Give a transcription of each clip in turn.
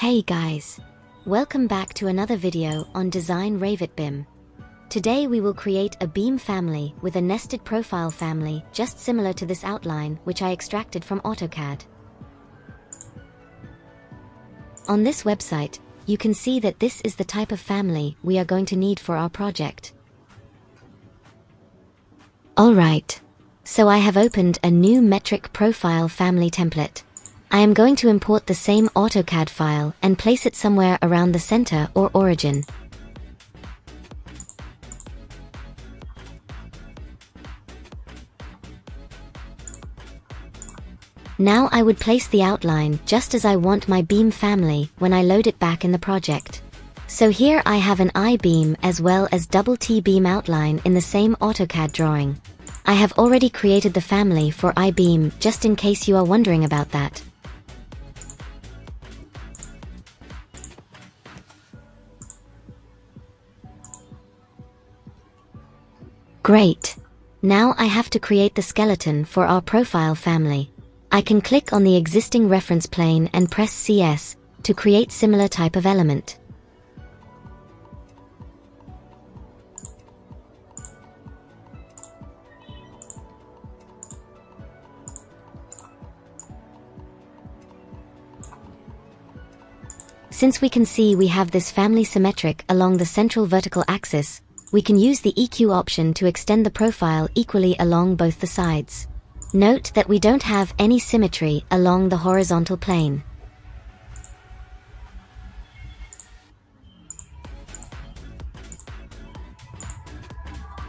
Hey guys! Welcome back to another video on Design Revit BIM. Today we will create a beam family with a nested profile family just similar to this outline which I extracted from AutoCAD. On this website, you can see that this is the type of family we are going to need for our project. Alright. So I have opened a new metric profile family template. I am going to import the same AutoCAD file and place it somewhere around the center or origin. Now I would place the outline just as I want my beam family when I load it back in the project. So here I have an I-beam as well as double T-beam outline in the same AutoCAD drawing. I have already created the family for I-beam just in case you are wondering about that. Great! Now I have to create the skeleton for our profile family. I can click on the existing reference plane and press CS to create similar type of element. Since we can see we have this family symmetric along the central vertical axis, we can use the EQ option to extend the profile equally along both the sides. Note that we don't have any symmetry along the horizontal plane.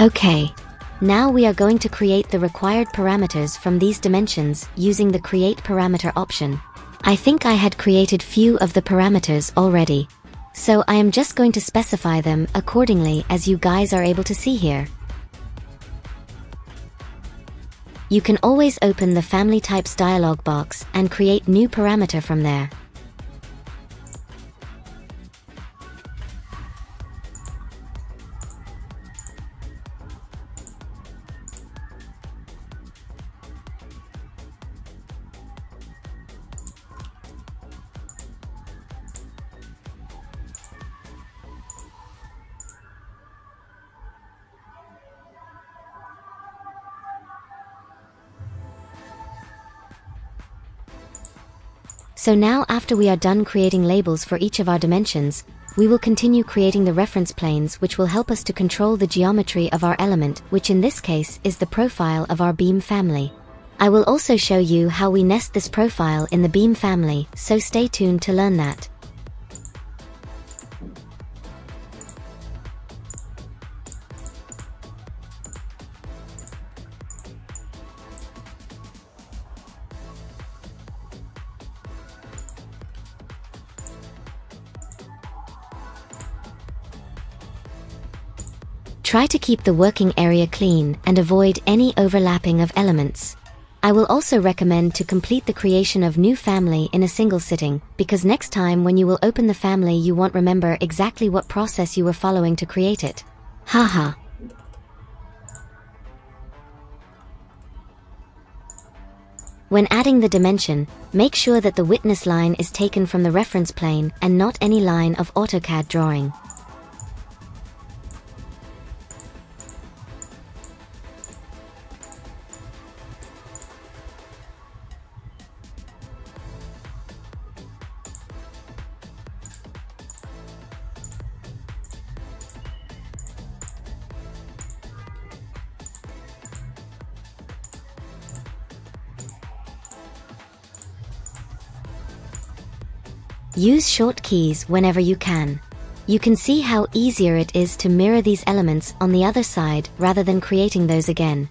Okay. Now we are going to create the required parameters from these dimensions using the Create Parameter option. I think I had created few of the parameters already. So I am just going to specify them accordingly as you guys are able to see here. You can always open the Family Types dialog box and create new parameter from there. So now after we are done creating labels for each of our dimensions, we will continue creating the reference planes which will help us to control the geometry of our element, which in this case is the profile of our beam family. I will also show you how we nest this profile in the beam family, so stay tuned to learn that. Try to keep the working area clean and avoid any overlapping of elements. I will also recommend to complete the creation of new family in a single sitting, because next time when you will open the family you won't remember exactly what process you were following to create it. Haha. When adding the dimension, make sure that the witness line is taken from the reference plane and not any line of AutoCAD drawing. Use short keys whenever you can. You can see how easier it is to mirror these elements on the other side rather than creating those again.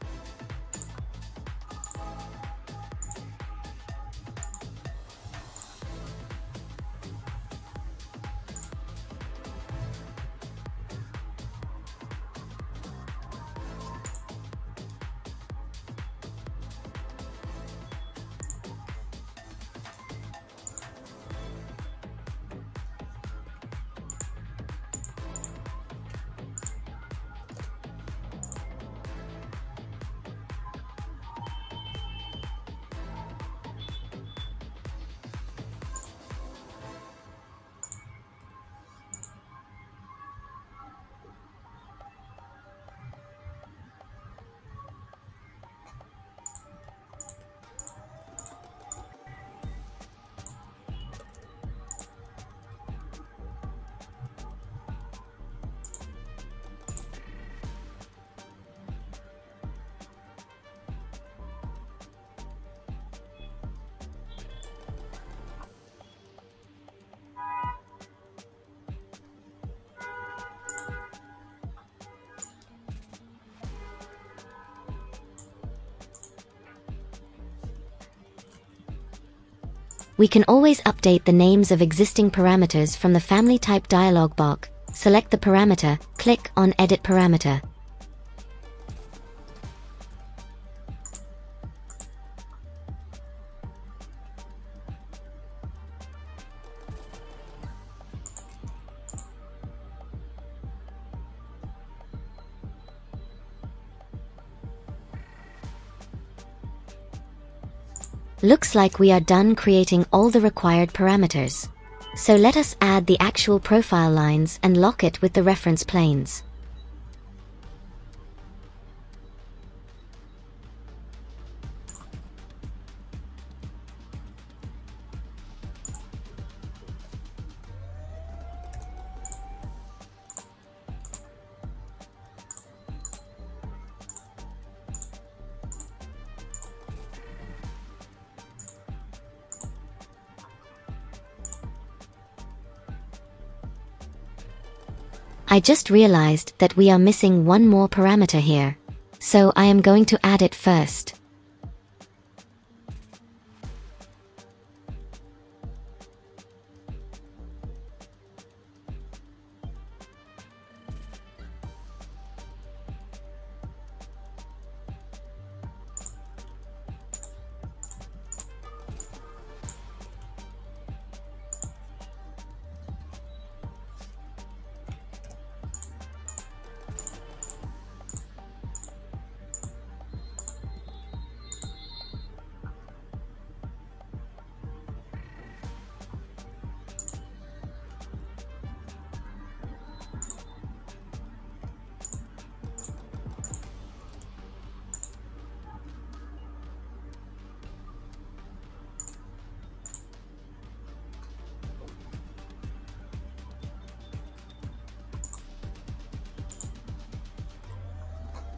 We can always update the names of existing parameters from the family type dialog box. Select the parameter, click on Edit Parameter. Looks like we are done creating all the required parameters. So let us add the actual profile lines and lock it with the reference planes. I just realized that we are missing one more parameter here. So I am going to add it first.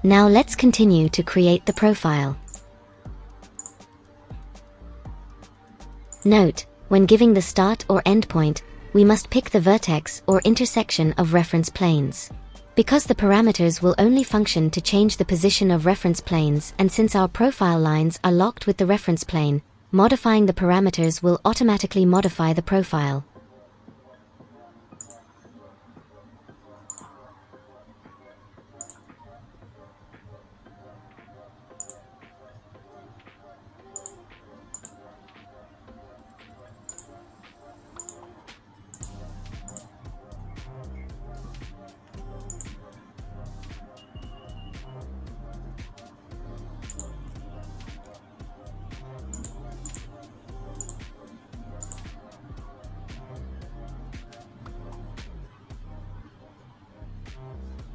Now let's continue to create the profile. Note, when giving the start or end point, we must pick the vertex or intersection of reference planes. Because the parameters will only function to change the position of reference planes and since our profile lines are locked with the reference plane, modifying the parameters will automatically modify the profile.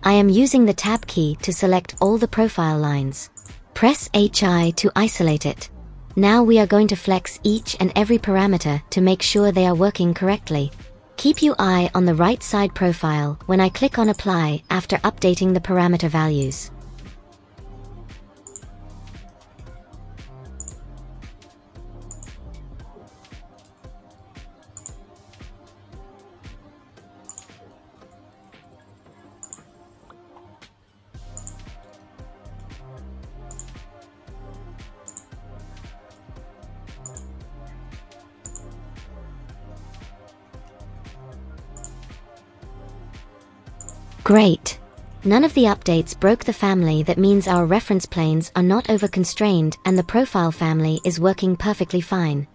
I am using the Tab key to select all the profile lines. Press HI to isolate it. Now we are going to flex each and every parameter to make sure they are working correctly. Keep your eye on the right side profile when I click on Apply after updating the parameter values. Great! None of the updates broke the family that means our reference planes are not over-constrained and the profile family is working perfectly fine.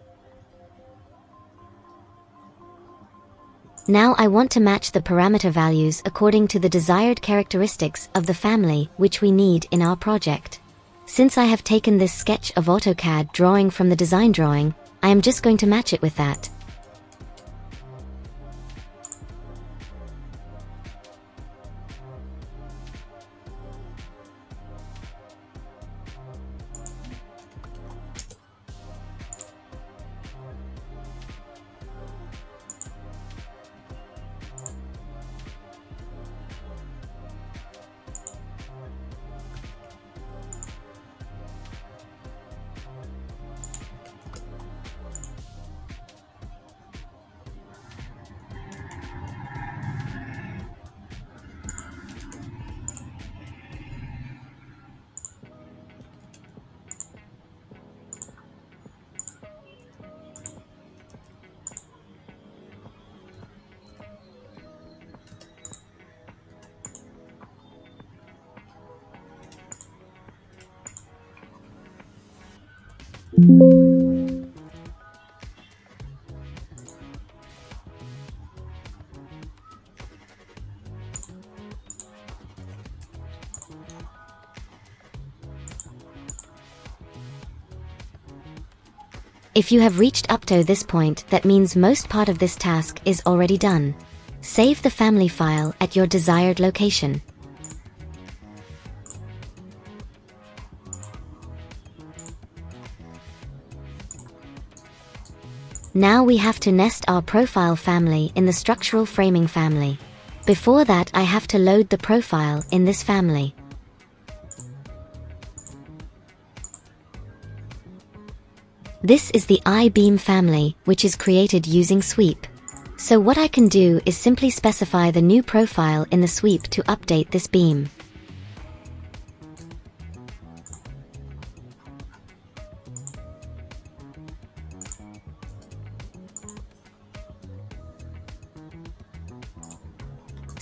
Now I want to match the parameter values according to the desired characteristics of the family which we need in our project. Since I have taken this sketch of AutoCAD drawing from the design drawing, I am just going to match it with that. If you have reached up to this point, that means most part of this task is already done. Save the family file at your desired location. Now we have to nest our profile family in the structural framing family. Before that I have to load the profile in this family. This is the I-beam family, which is created using sweep. So what I can do is simply specify the new profile in the sweep to update this beam.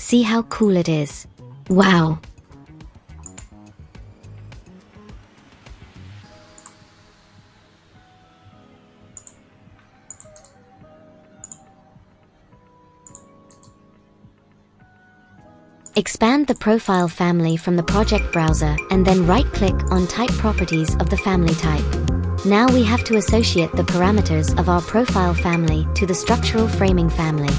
See how cool it is. Wow! Expand the profile family from the project browser and then right-click on Type Properties of the family type. Now we have to associate the parameters of our profile family to the structural framing family.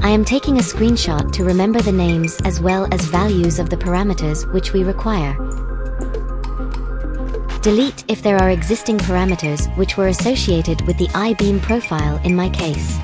I am taking a screenshot to remember the names as well as values of the parameters which we require. Delete if there are existing parameters which were associated with the I-beam profile in my case.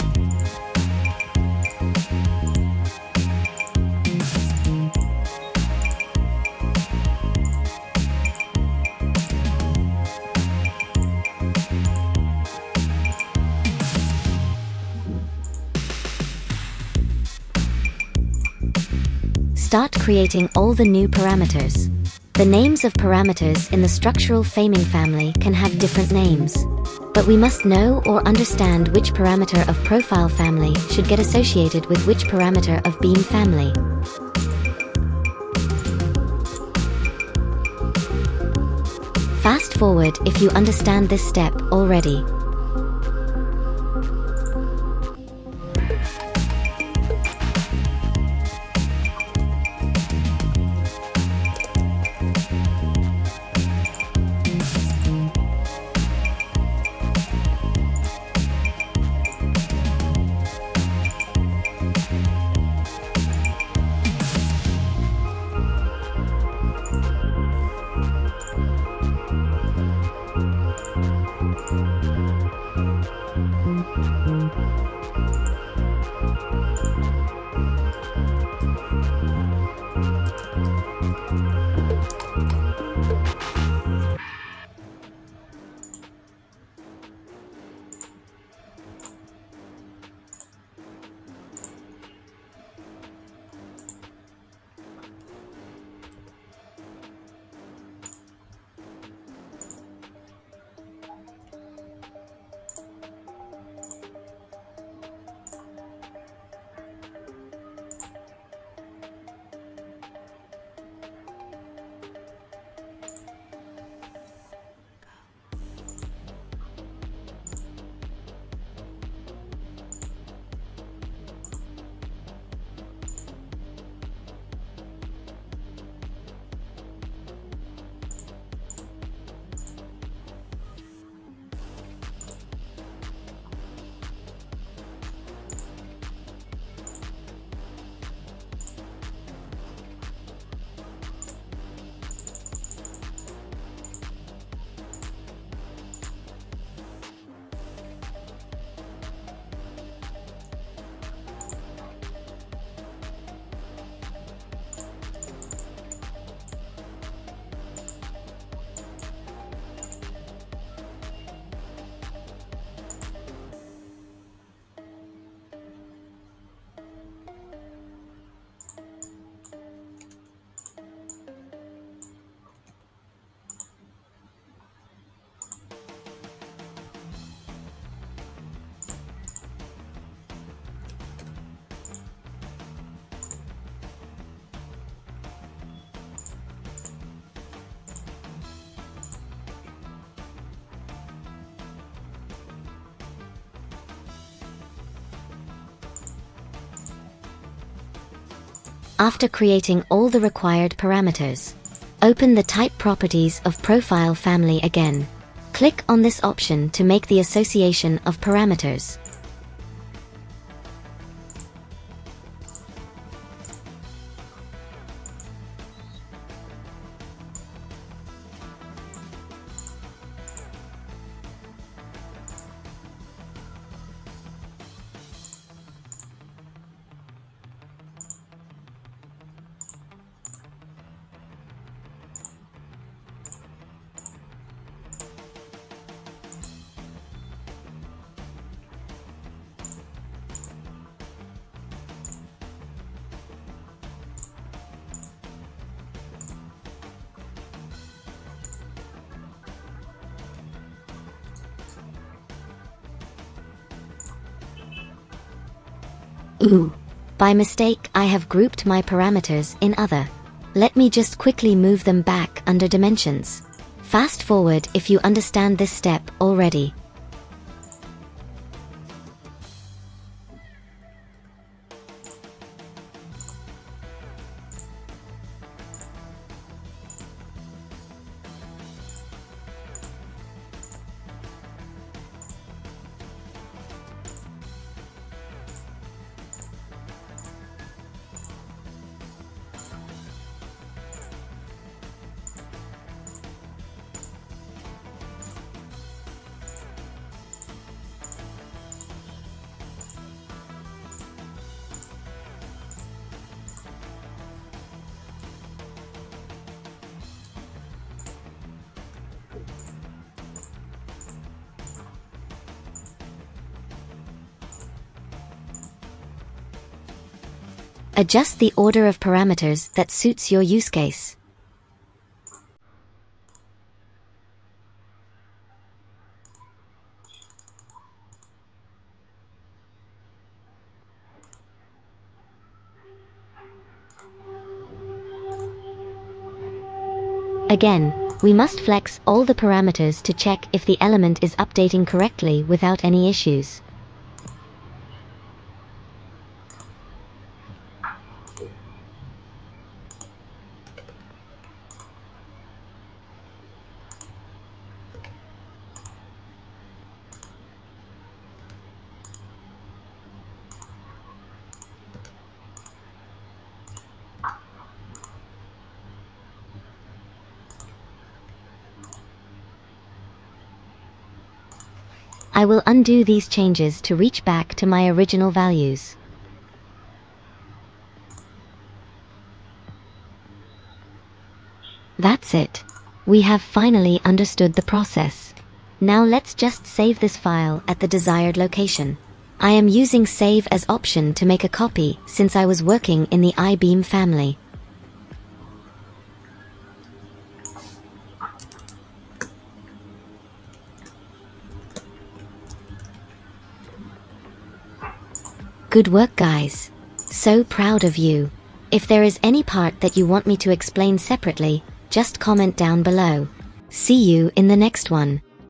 Start creating all the new parameters. The names of parameters in the structural framing family can have different names. But we must know or understand which parameter of profile family should get associated with which parameter of beam family. Fast forward if you understand this step already. After creating all the required parameters. Open the Type Properties of Profile family again. Click on this option to make the association of parameters. Ooh. By mistake, I have grouped my parameters in other. Let me just quickly move them back under dimensions. Fast forward if you understand this step already. Adjust the order of parameters that suits your use case. Again, we must flex all the parameters to check if the element is updating correctly without any issues. I will undo these changes to reach back to my original values. That's it. We have finally understood the process. Now let's just save this file at the desired location. I am using Save as option to make a copy since I was working in the I-beam family. Good work guys. So proud of you. If there is any part that you want me to explain separately, just comment down below. See you in the next one.